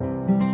you